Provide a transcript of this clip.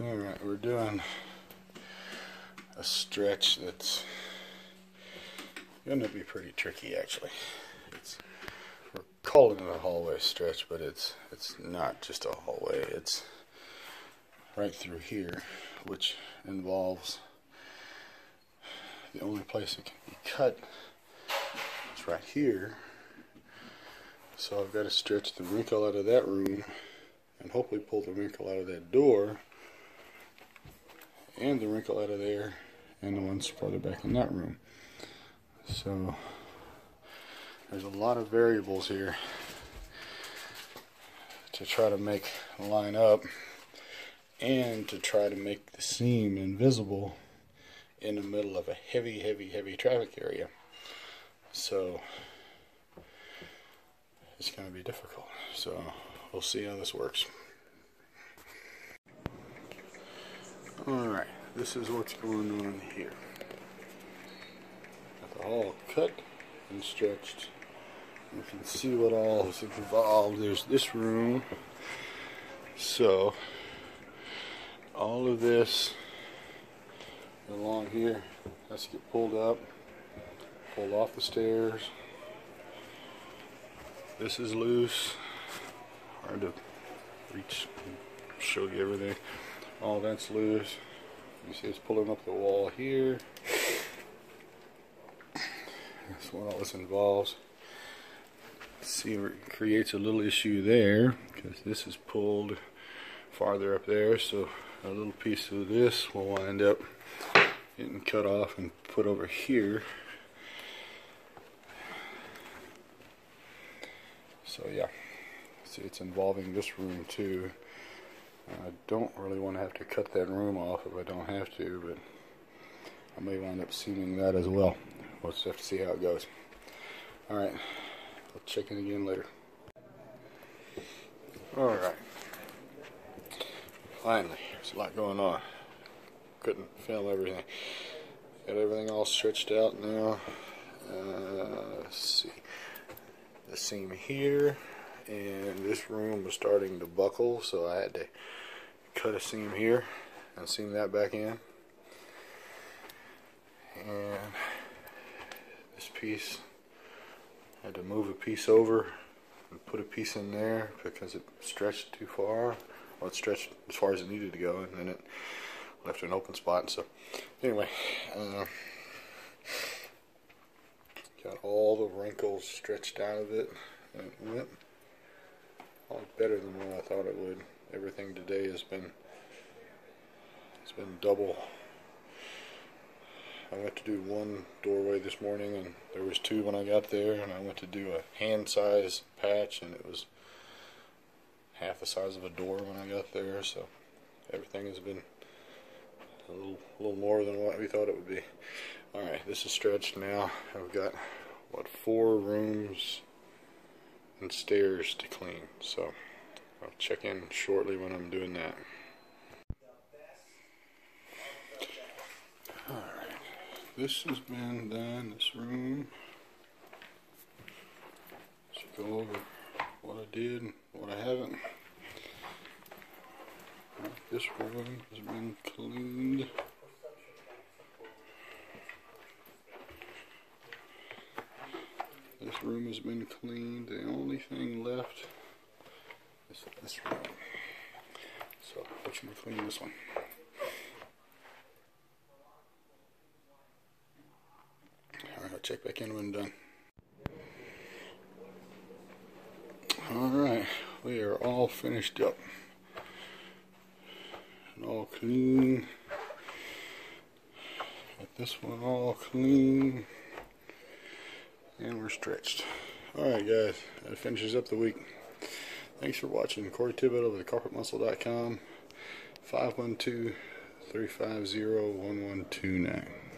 Alright, we're doing a stretch that's going to be pretty tricky actually. It's, we're calling it a hallway stretch, but it's it's not just a hallway. It's right through here, which involves the only place it can be cut is right here. So I've got to stretch the wrinkle out of that room and hopefully pull the wrinkle out of that door and the wrinkle out of there and the ones farther back in that room. So there's a lot of variables here to try to make line up and to try to make the seam invisible in the middle of a heavy, heavy, heavy traffic area. So it's going to be difficult. So we'll see how this works. Alright, this is what's going on here. Got the hall cut and stretched. You can see what all is involved. There's this room. So, all of this along here has to get pulled up, pulled off the stairs. This is loose. Hard to reach show you everything all that's loose. You see it's pulling up the wall here. That's what all this involves. See, it creates a little issue there because this is pulled farther up there, so a little piece of this will wind up getting cut off and put over here. So yeah, see it's involving this room too. I don't really want to have to cut that room off if I don't have to, but I may wind up seaming that as well. We'll just have to see how it goes. Alright, I'll check in again later. Alright. Finally, there's a lot going on. Couldn't film everything. Got everything all stretched out now. Uh, let's see. The seam here and this room was starting to buckle so I had to cut a seam here and seam that back in. And this piece I had to move a piece over and put a piece in there because it stretched too far. Well it stretched as far as it needed to go and then it left an open spot so anyway uh, got all the wrinkles stretched out of it and it went Oh, all better than what I thought it would. Everything today has been it's been double. I went to do one doorway this morning and there was two when I got there and I went to do a hand size patch and it was half the size of a door when I got there so everything has been a little, a little more than what we thought it would be. Alright, this is stretched now. I've got what four rooms and stairs to clean. So I'll check in shortly when I'm doing that. This has been done, this room. Let's go over what I did what I haven't. This room has been cleaned. This room has been cleaned. The only thing left is this room. So me clean this one. Alright, I'll check back in when done. Alright, we are all finished up. And all clean. Got this one all clean and we're stretched. Alright guys, that finishes up the week. Thanks for watching. Corey Thibodeau over at carpetmuscle.com 512 350 1129.